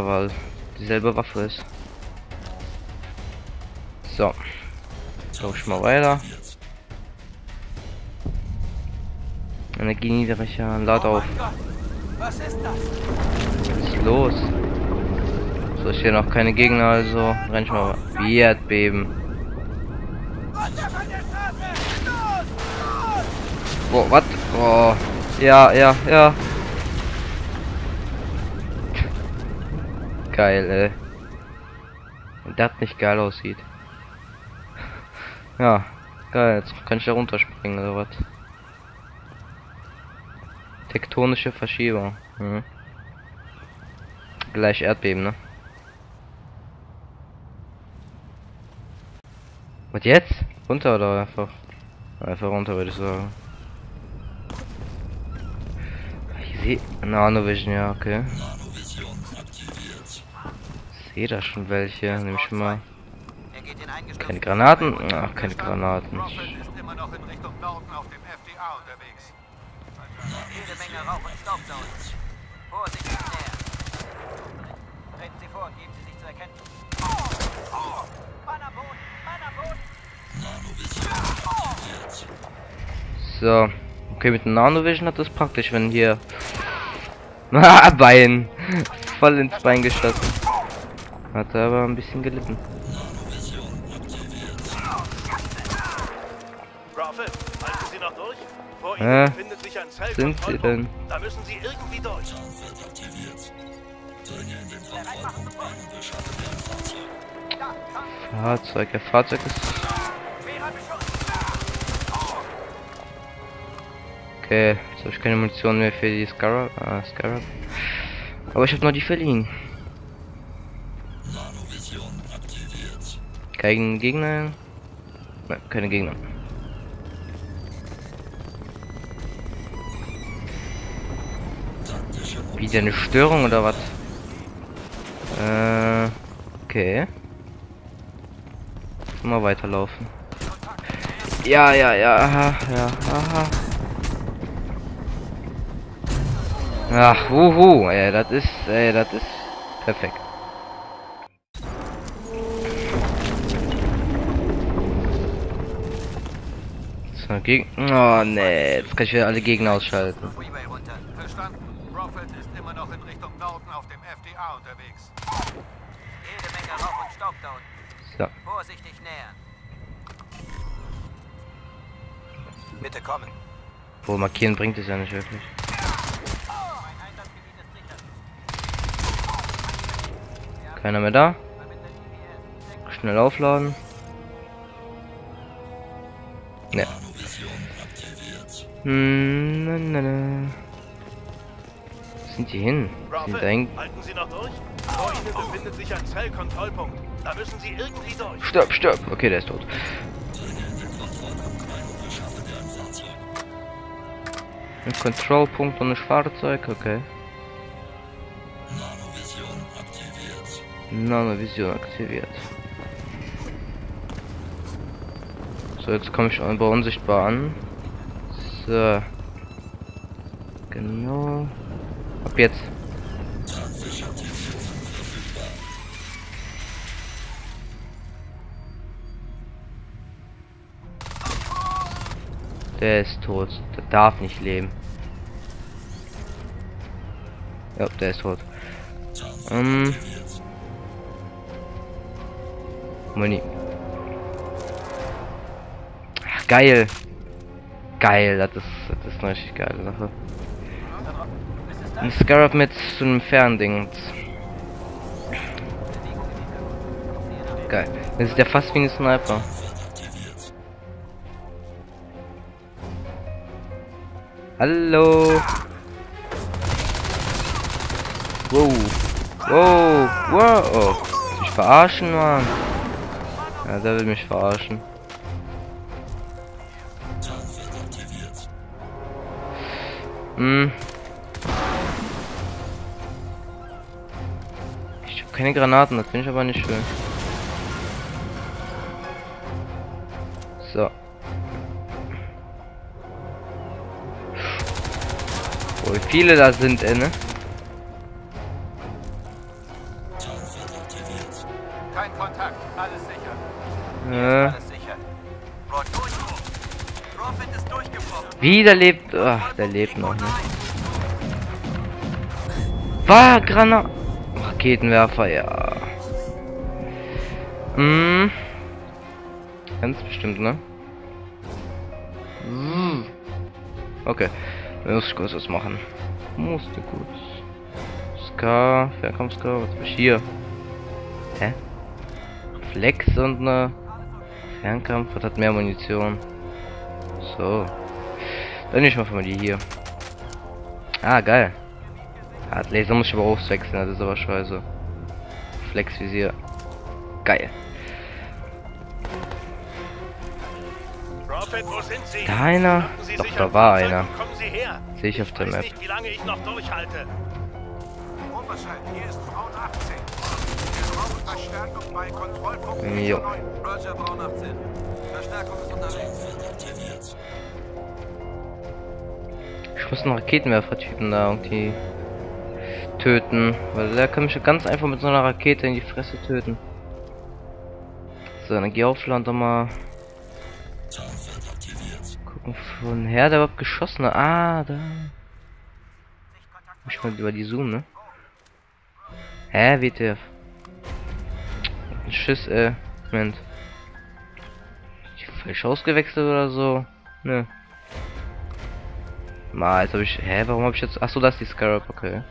weil dieselbe Waffe ist. So. Glaube ich mal weiter. Energieniedriger, lad auf. Was ist los? So, ich hier noch keine Gegner, also renn ich mal. Erdbeben. Boah, was? Oh. Ja, ja, ja. Geil, ey. Wenn das nicht geil aussieht. Ja, geil. Jetzt kann ich da runterspringen oder was? Tektonische Verschiebung. Mhm. Gleich Erdbeben, ne? Was jetzt? Runter oder einfach? Einfach runter würde ich sagen. Ich sehe Nanovision, ja, okay. Sehe da schon welche, nehme ich mal. Er geht in eingeschlossene Keine Granaten? Ach, keine Granaten. Oh! Boden! So. Okay, mit dem Nanovision hat das praktisch, wenn hier. Ah, Bein! Voll ins Bein geschossen. Hat er aber ein bisschen gelitten. Prophet, halten Sie noch durch? Vor? Ihnen befindet sich ein Sind sie denn? Da müssen Sie irgendwie durch. Fahrzeug, der Fahrzeug ist. Okay, jetzt habe ich keine Munition mehr für die Scarab. Ah, Scarab. Aber ich habe noch die verliehen. Kein Gegner. Nein, keine Gegner. Wieder eine Störung oder was? Äh, okay. Mal weiterlaufen. Ja, ja, ja, aha, ja, aha. Ach, wuhu, ey, das ist, ey, das ist perfekt. Gegen, oh nee, jetzt kann ich wieder alle Gegner ausschalten. Prophet ist immer noch in Richtung Norden auf dem FDA unterwegs. Jede Menge Rauch und Staub da unten. So, Vorsichtig nähern. Bitte kommen. wo markieren bringt es ja nicht wirklich. Keiner mehr da. Schnell aufladen. Ne. Hm, na, na, na. Wo sind die hin? Sind hin? halten Sie noch durch? Vor Ihnen befindet sich ein Zellkontrollpunkt. Da müssen Sie irgendwie durch. Stopp, stopp. Okay, der ist tot. Ein Kontrollpunkt und ein Fahrzeug, okay. Nanovision aktiviert. So, jetzt komme ich unsichtbar an. So. Genau. Ab jetzt. Der ist tot. Der darf nicht leben. Ja, der ist tot. Ähm. Muni. Ach, geil. Geil, das ist, das ist eine richtig geile Sache. Ein Scarab mit so einem Fernding. Geil. Das ist ja fast wie ein Sniper. Hallo. Wow. Wow. Wow. Oh. Mich verarschen, Mann. Ja, der will mich verarschen. Hm. Ich habe keine Granaten, das finde ich aber nicht schön. So. Oh, wie viele da sind, ey, ne? Kein Kontakt, alles sicher. Äh, wie der lebt. Ach, der lebt noch, ne? War Granat. Raketenwerfer, ja. Hm. Ganz bestimmt, ne? Hm. Okay. Muss ich kurz was machen. Musste kurz. Ska, Fernkampf-Ska, was ich hier? Hä? Flex und ne Fernkampf, was hat mehr Munition? So. Dann ich mal die hier. Ah, geil. Hart Laser muss ich aber auswechseln, das ist aber scheiße. Flexvisier. Geil. Prophet, wo sind Sie? Da einer? Doch, da war einer. und Kommen Sie her. Sehe ich auf der Map. nicht, wie einen Raketenwerfer-Typen da irgendwie töten. Weil der kann mich ganz einfach mit so einer Rakete in die Fresse töten. So, dann geh mal. Gucken von her, der überhaupt geschossen. Ah, da. Ich mal über die Zoom, ne? Hä, WTF? Schiss, äh, Moment. Ich falsch ausgewechselt oder so? Ne. Mal, jetzt habe ich. Hä, warum habe ich jetzt. Achso, das ist die Scarab, okay.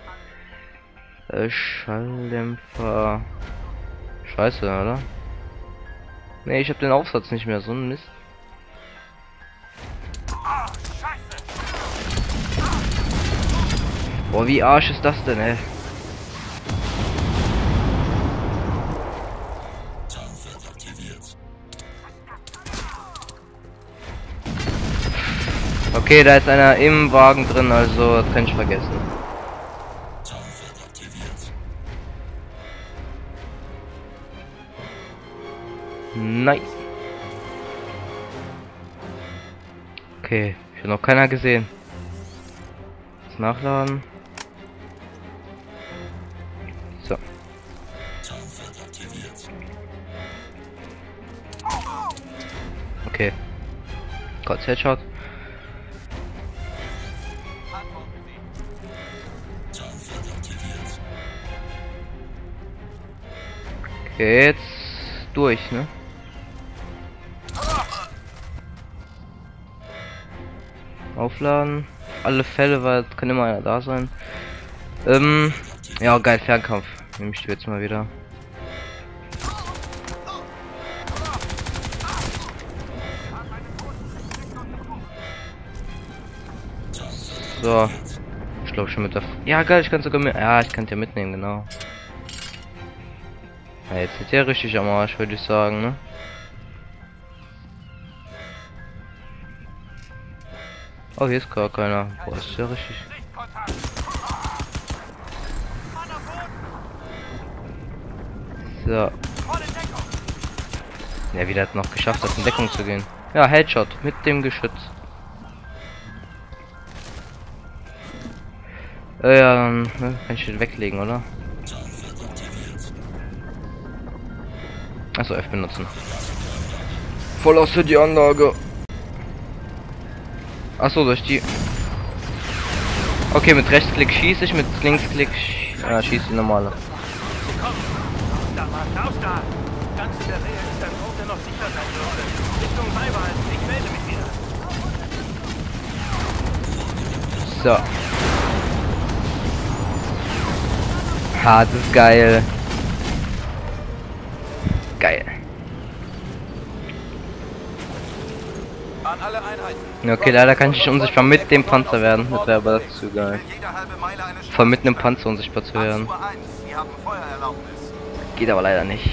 Äh, Schalldämpfer. Scheiße, oder? Ne, ich habe den Aufsatz nicht mehr, so ein Mist. Boah, wie Arsch ist das denn, ey? Okay, da ist einer im Wagen drin, also das kann ich vergessen. Nice. Okay, ich habe noch keiner gesehen. Jetzt nachladen. So. Okay. Gott, Headshot. Jetzt durch, ne? Aufladen. Alle Fälle, weil kann immer einer da sein. Ähm, ja, geil, Fernkampf. Nehme ich jetzt mal wieder. So. Ich glaube schon mit der... Ja, geil, ich kann sogar mit... Ja, ich kann ja mitnehmen, genau. Ja, jetzt ist der richtig am Arsch, würde ich sagen, ne? Oh, hier ist gar keiner. Boah, ist ja richtig. So. Ja, wieder hat noch geschafft, das in Deckung zu gehen. Ja, Headshot mit dem Geschütz. Äh, ja, dann ne, kann ich den weglegen, oder? Achso, F benutzen. Voll aus für die Anlage. Achso, durch die. Okay, mit Rechtsklick schieße ich, mit Linksklick sch ja, schieße die normale. Sie kommen. Da, Mann, raus da. Ganz in der Nähe ist ein Ort, der noch sicher sein dürfte. Richtung Weiberhals. Ich melde mich wieder. So. Ha, das ist geil. Geil. An alle Einheiten. Ja, Okay, leider kann ich nicht unsichtbar mit dem Panzer werden. Das wäre aber zu geil. Voll mit einem Panzer unsichtbar zu werden. Uhr 1. Sie haben Feuererlaubnis. Geht aber leider nicht.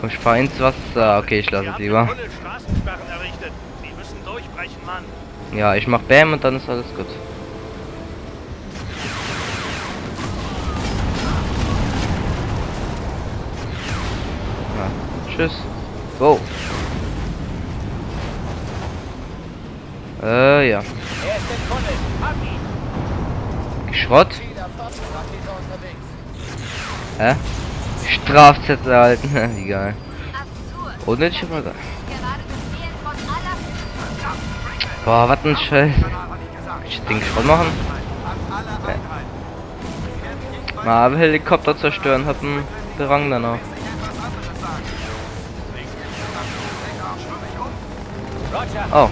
Komm, ich fahr ins Wasser. Okay, ich lasse es lieber. Ja, ich mach Bam und dann ist alles gut. Ja, tschüss. Go. Äh, ja. Schrott? Hä? Strafzettel erhalten. Aber geil. Gerade Befehl von aller Boah, was ein Scheiß. Ich den Schrott machen. Mal Helikopter zerstören, hat einen Rang danach. Oh.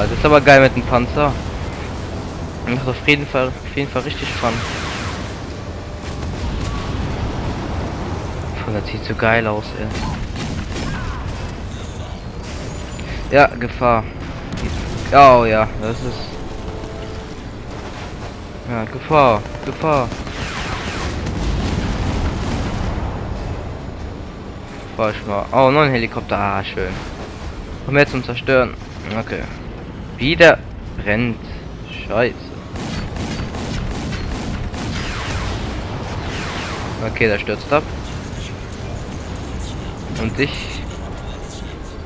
Das ist aber geil mit dem Panzer. Macht auf jeden Fall, auf jeden Fall richtig Fun. Puh, das sieht so geil aus, ey. Ja, Gefahr. Oh ja, das ist. Ja, Gefahr, Gefahr. Fahr ich mal. Oh, noch ein Helikopter. Ah, schön. Komm jetzt zum Zerstören. Okay. Wieder brennt. Scheiße. Okay, der stürzt ab. Und ich.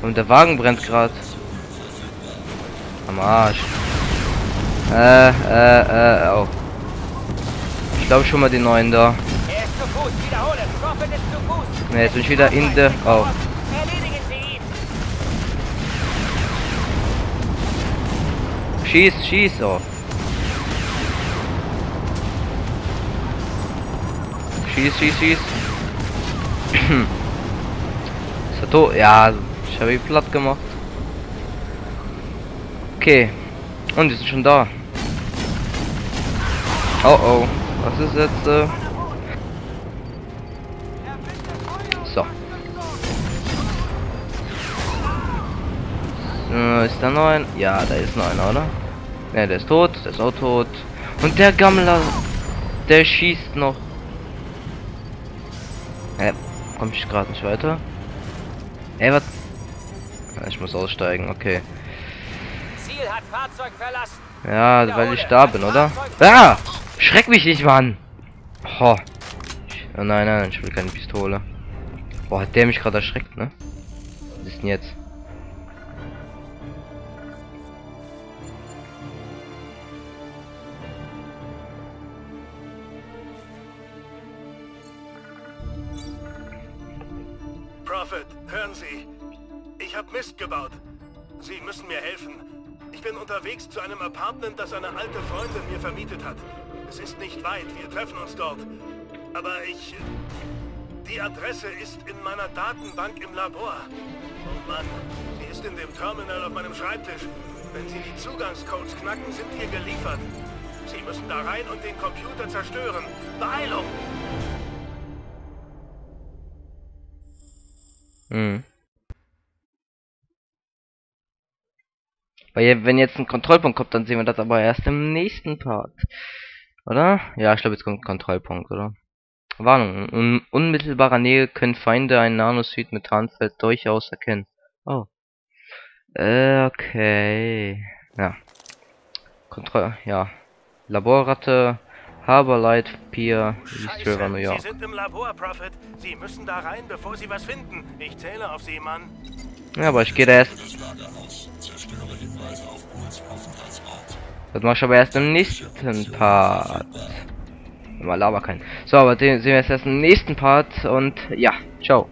Und der Wagen brennt gerade. Am Arsch. Äh, äh, äh, oh. Ich glaube schon mal die neuen da. Ne, jetzt bin ich wieder in der. Oh. Schieß, schieß, oh. Schieß, schieß, schieß. Ist er tot? Ja, ich habe ihn platt gemacht. Okay. Und die sind schon da. Oh oh. Was ist jetzt? Äh... ist da noch ein? Ja, da ist noch einer, oder? Ne, der ist tot, der ist auch tot. Und der Gammler, der schießt noch. Hä? Komm ich gerade nicht weiter? Ey, was? Ich muss aussteigen, okay. Ziel hat Fahrzeug verlassen. Ja, weil ich da bin, oder? Ah! Schreck mich nicht, Mann! Ich, oh nein, nein, ich will keine Pistole. Boah, hat der mich gerade erschreckt, ne? Was ist denn jetzt? Prophet, hören Sie. Ich habe Mist gebaut. Sie müssen mir helfen. Ich bin unterwegs zu einem Apartment, das eine alte Freundin mir vermietet hat. Es ist nicht weit, wir treffen uns dort. Aber ich... Die Adresse ist in meiner Datenbank im Labor. Oh Mann, sie ist in dem Terminal auf meinem Schreibtisch. Wenn Sie die Zugangscodes knacken, sind wir geliefert. Sie müssen da rein und den Computer zerstören. Beeilung! Hm. Weil wenn jetzt ein Kontrollpunkt kommt, dann sehen wir das aber erst im nächsten Part. Oder? Ja, ich glaube, jetzt kommt ein Kontrollpunkt, oder? Warnung. In unmittelbarer Nähe können Feinde ein Nanosuit mit Tarnfeld durchaus erkennen. Oh. Äh, okay. Ja. Kontroll... Ja. Laborratte, Harbor Light Pier, East River, New Sie York. sind im Labor, Prophet. Sie müssen da rein, bevor Sie was finden. Ich zähle auf Sie, Mann. Ja, aber ich gehe da erst... Das mache ich aber erst im nächsten Part. Mal laber kein. So, aber den sehen wir jetzt erst im nächsten Part und ja, ciao.